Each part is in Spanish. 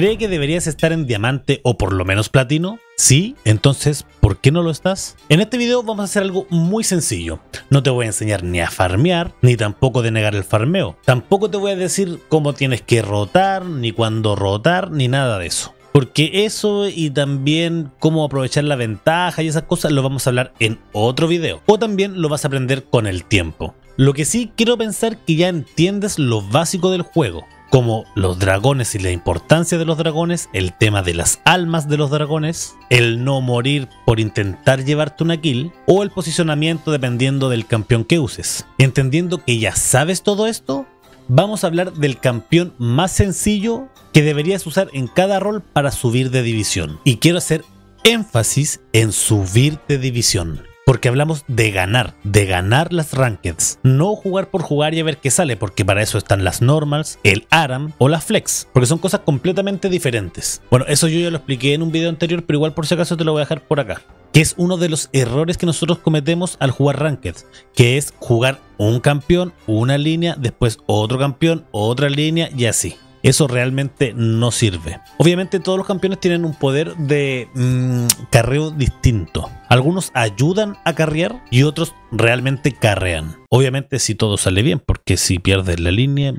¿Cree que deberías estar en diamante o por lo menos platino? Sí, entonces, ¿por qué no lo estás? En este video vamos a hacer algo muy sencillo. No te voy a enseñar ni a farmear, ni tampoco de negar el farmeo. Tampoco te voy a decir cómo tienes que rotar, ni cuándo rotar, ni nada de eso. Porque eso y también cómo aprovechar la ventaja y esas cosas lo vamos a hablar en otro video. O también lo vas a aprender con el tiempo. Lo que sí quiero pensar que ya entiendes lo básico del juego como los dragones y la importancia de los dragones, el tema de las almas de los dragones, el no morir por intentar llevarte una kill o el posicionamiento dependiendo del campeón que uses. Entendiendo que ya sabes todo esto, vamos a hablar del campeón más sencillo que deberías usar en cada rol para subir de división. Y quiero hacer énfasis en subir de división. Porque hablamos de ganar, de ganar las rankeds. No jugar por jugar y a ver qué sale, porque para eso están las normals, el ARAM o la flex, porque son cosas completamente diferentes. Bueno, eso yo ya lo expliqué en un video anterior, pero igual por si acaso te lo voy a dejar por acá. Que es uno de los errores que nosotros cometemos al jugar ranked, que es jugar un campeón, una línea, después otro campeón, otra línea y así eso realmente no sirve. Obviamente todos los campeones tienen un poder de mm, carreo distinto. Algunos ayudan a carrear y otros realmente carrean. Obviamente si todo sale bien, porque si pierdes la línea,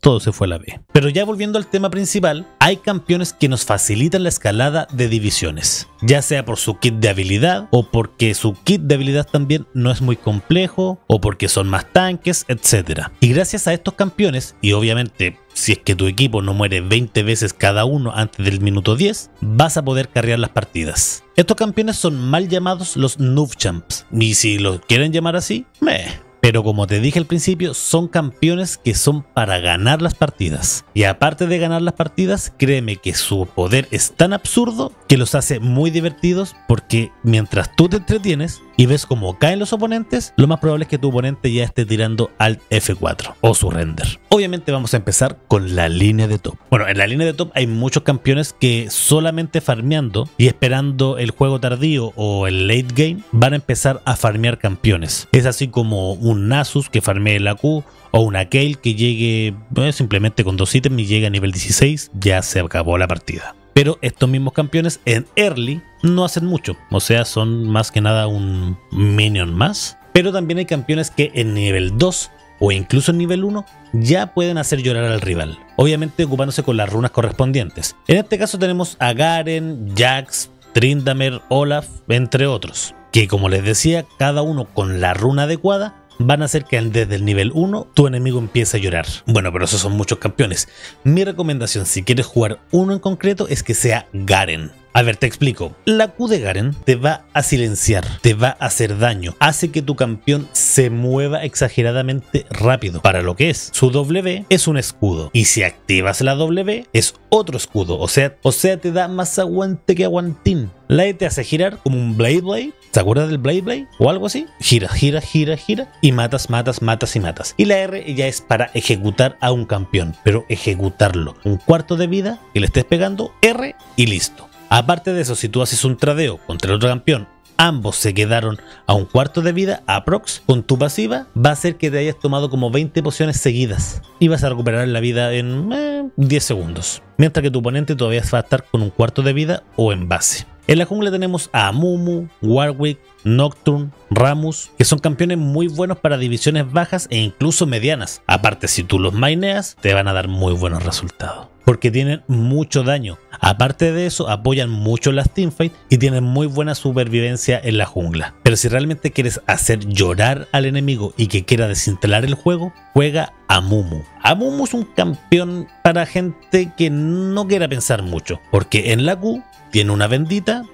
todo se fue a la B. Pero ya volviendo al tema principal, hay campeones que nos facilitan la escalada de divisiones, ya sea por su kit de habilidad o porque su kit de habilidad también no es muy complejo o porque son más tanques, etc. Y gracias a estos campeones, y obviamente si es que tu equipo no muere 20 veces cada uno antes del minuto 10, vas a poder carrear las partidas. Estos campeones son mal llamados los noob champs, y si los quieren llamar así, meh. Pero como te dije al principio, son campeones que son para ganar las partidas. Y aparte de ganar las partidas, créeme que su poder es tan absurdo que los hace muy divertidos porque mientras tú te entretienes y ves cómo caen los oponentes, lo más probable es que tu oponente ya esté tirando Alt F4 o su render. Obviamente vamos a empezar con la línea de top. Bueno, en la línea de top hay muchos campeones que solamente farmeando y esperando el juego tardío o el late game van a empezar a farmear campeones. Es así como un Nasus que farmee la Q o una Kale que llegue eh, simplemente con dos ítems y llegue a nivel 16, ya se acabó la partida. Pero estos mismos campeones en early no hacen mucho, o sea, son más que nada un minion más. Pero también hay campeones que en nivel 2 o incluso en nivel 1 ya pueden hacer llorar al rival, obviamente ocupándose con las runas correspondientes. En este caso tenemos a Garen, Jax, Trindamer, Olaf, entre otros, que como les decía, cada uno con la runa adecuada van a hacer que desde el nivel 1 tu enemigo empiece a llorar. Bueno, pero esos son muchos campeones. Mi recomendación si quieres jugar uno en concreto es que sea Garen. A ver, te explico. La Q de Garen te va a silenciar, te va a hacer daño, hace que tu campeón se mueva exageradamente rápido. Para lo que es, su W es un escudo. Y si activas la W, es otro escudo. O sea, o sea te da más aguante que aguantín. La E te hace girar como un Blade Blade. ¿Se acuerdas del Blade Blade? O algo así. Gira, gira, gira, gira. Y matas, matas, matas y matas. Y la R ya es para ejecutar a un campeón. Pero ejecutarlo. Un cuarto de vida y le estés pegando R y listo. Aparte de eso, si tú haces un tradeo contra el otro campeón, ambos se quedaron a un cuarto de vida, aprox, con tu pasiva, va a ser que te hayas tomado como 20 pociones seguidas y vas a recuperar la vida en 10 eh, segundos. Mientras que tu oponente todavía va a estar con un cuarto de vida o en base. En la jungla tenemos a Mumu, Warwick, Nocturne, Ramus, que son campeones muy buenos para divisiones bajas e incluso medianas. Aparte, si tú los maineas, te van a dar muy buenos resultados. Porque tienen mucho daño. Aparte de eso, apoyan mucho las teamfights y tienen muy buena supervivencia en la jungla. Pero si realmente quieres hacer llorar al enemigo y que quiera desinstalar el juego, juega a Mumu. Amumu es un campeón para gente que no quiera pensar mucho. Porque en la Q tiene una bendita,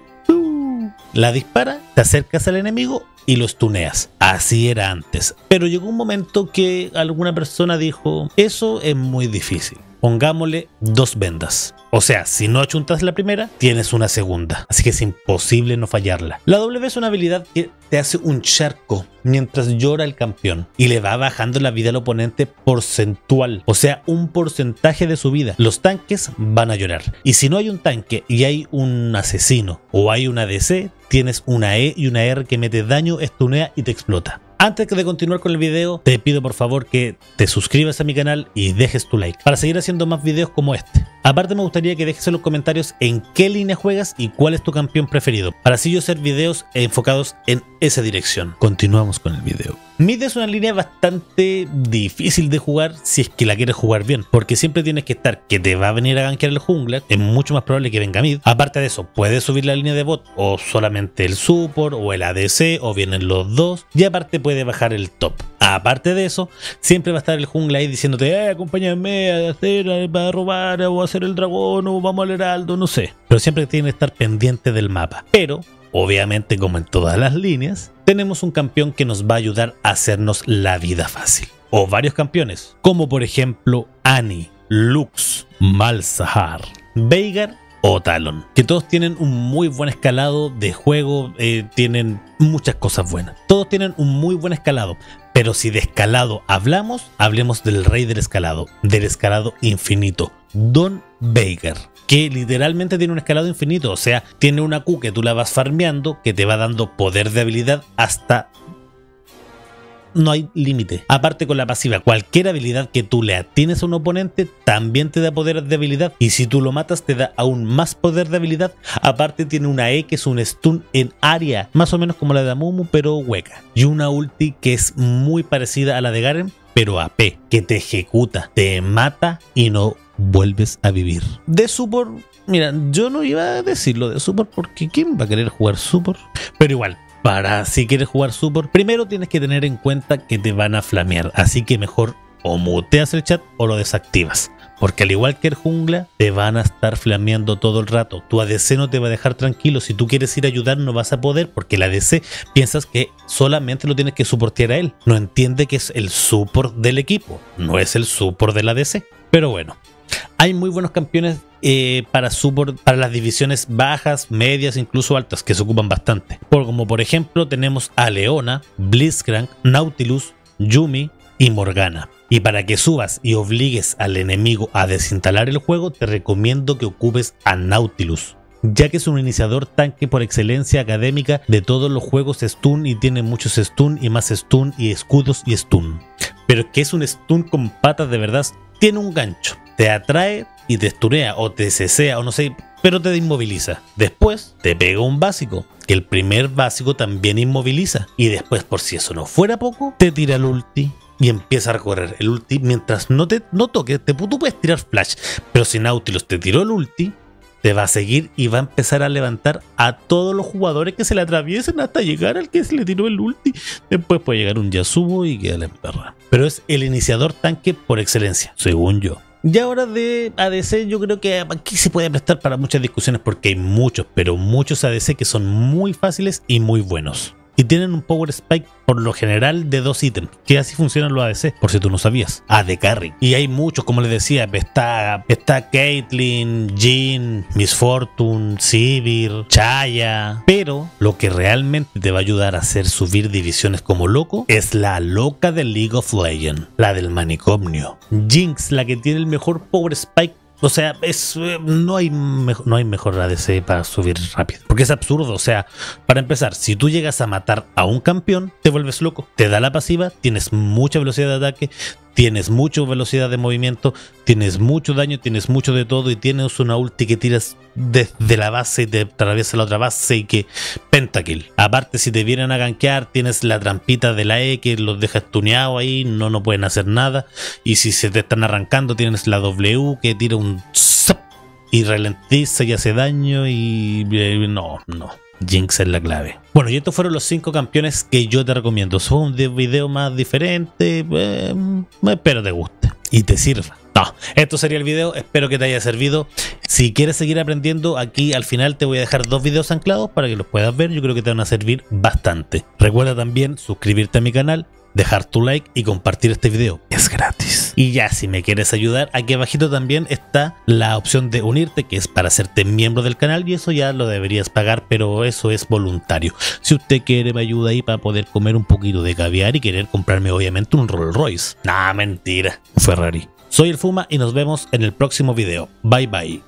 la dispara, te acercas al enemigo y los tuneas. Así era antes. Pero llegó un momento que alguna persona dijo, eso es muy difícil. Pongámosle dos vendas. O sea, si no achuntas la primera, tienes una segunda. Así que es imposible no fallarla. La W es una habilidad que te hace un charco mientras llora el campeón y le va bajando la vida al oponente porcentual, o sea, un porcentaje de su vida. Los tanques van a llorar. Y si no hay un tanque y hay un asesino o hay una DC, tienes una E y una R que mete daño, estunea y te explota. Antes de continuar con el video, te pido por favor que te suscribas a mi canal y dejes tu like para seguir haciendo más videos como este. Aparte me gustaría que dejes en los comentarios en qué línea juegas y cuál es tu campeón preferido, para así yo hacer videos enfocados en esa dirección. Continuamos con el video. Mid es una línea bastante difícil de jugar si es que la quieres jugar bien, porque siempre tienes que estar que te va a venir a gankear el jungler, es mucho más probable que venga mid. Aparte de eso, puedes subir la línea de bot o solamente el support o el ADC o vienen los dos y aparte puede bajar el top. Aparte de eso, siempre va a estar el jungla ahí diciéndote, eh, acompáñame a hacer, a robar o a hacer el dragón o vamos al heraldo, no sé. Pero siempre tiene que estar pendiente del mapa. Pero Obviamente, como en todas las líneas, tenemos un campeón que nos va a ayudar a hacernos la vida fácil. O varios campeones, como por ejemplo Annie, Lux, Malzahar, Veigar o Talon, que todos tienen un muy buen escalado de juego, eh, tienen muchas cosas buenas. Todos tienen un muy buen escalado, pero si de escalado hablamos, hablemos del rey del escalado, del escalado infinito, Don Veigar que literalmente tiene un escalado infinito, o sea, tiene una Q que tú la vas farmeando, que te va dando poder de habilidad hasta no hay límite. Aparte con la pasiva, cualquier habilidad que tú le atines a un oponente también te da poder de habilidad. Y si tú lo matas te da aún más poder de habilidad. Aparte tiene una E que es un stun en área, más o menos como la de Amumu, pero hueca. Y una ulti que es muy parecida a la de Garen, pero AP, que te ejecuta, te mata y no vuelves a vivir. De support, mira, yo no iba a decirlo de support porque ¿quién va a querer jugar support? Pero igual, para si quieres jugar support, primero tienes que tener en cuenta que te van a flamear, así que mejor o muteas el chat o lo desactivas. Porque al igual que el jungla, te van a estar flameando todo el rato. Tu ADC no te va a dejar tranquilo. Si tú quieres ir a ayudar, no vas a poder porque el ADC piensas que solamente lo tienes que soportear a él. No entiende que es el support del equipo, no es el support del ADC. Pero bueno, hay muy buenos campeones eh, para para las divisiones bajas, medias, incluso altas, que se ocupan bastante. como por ejemplo tenemos a Leona, Blitzcrank, Nautilus, Yumi y Morgana. Y para que subas y obligues al enemigo a desinstalar el juego, te recomiendo que ocupes a Nautilus ya que es un iniciador tanque por excelencia académica de todos los juegos stun y tiene muchos stun y más stun y escudos y stun. Pero que es un stun con patas de verdad, tiene un gancho te atrae y te estunea o te cesea o no sé, pero te inmoviliza. Después te pega un básico, que el primer básico también inmoviliza. Y después, por si eso no fuera poco, te tira el ulti y empieza a recorrer el ulti mientras no te no toques. Te, tú puedes tirar flash, pero si Nautilus te tiró el ulti, te va a seguir y va a empezar a levantar a todos los jugadores que se le atraviesen hasta llegar al que se le tiró el ulti. Después puede llegar un Yasuo y queda la emperra. Pero es el iniciador tanque por excelencia, según yo. Y ahora de ADC yo creo que aquí se puede prestar para muchas discusiones porque hay muchos, pero muchos ADC que son muy fáciles y muy buenos y tienen un power spike por lo general de dos ítems, que así funcionan los ADC, por si tú no sabías. AD carry. Y hay muchos, como les decía, está, está Caitlyn, Jean, Miss Fortune, Sivir, Chaya. Pero lo que realmente te va a ayudar a hacer subir divisiones como loco es la loca del League of Legends, la del manicomio. Jinx, la que tiene el mejor power spike o sea, es, eh, no, hay no hay mejor ADC para subir rápido. Porque es absurdo. O sea, para empezar, si tú llegas a matar a un campeón, te vuelves loco. Te da la pasiva, tienes mucha velocidad de ataque, tienes mucha velocidad de movimiento, tienes mucho daño, tienes mucho de todo y tienes una ulti que tiras desde la base y te atraviesa la otra base y que pentakill. Aparte si te vienen a gankear tienes la trampita de la E que los deja estuneado ahí, no, no pueden hacer nada. Y si se te están arrancando tienes la W que tira un zap y ralentiza y hace daño y eh, no, no. Jinx es la clave. Bueno, y estos fueron los 5 campeones que yo te recomiendo. Son un video más diferente, eh, espero te guste y te sirva. Esto sería el video, espero que te haya servido. Si quieres seguir aprendiendo, aquí al final te voy a dejar dos videos anclados para que los puedas ver, yo creo que te van a servir bastante. Recuerda también suscribirte a mi canal, dejar tu like y compartir este video. Es gratis. Y ya, si me quieres ayudar, aquí abajito también está la opción de unirte, que es para hacerte miembro del canal y eso ya lo deberías pagar, pero eso es voluntario. Si usted quiere me ayuda ahí para poder comer un poquito de caviar y querer comprarme obviamente un Rolls Royce. Nah, mentira. Ferrari. Soy el Fuma y nos vemos en el próximo video. Bye bye.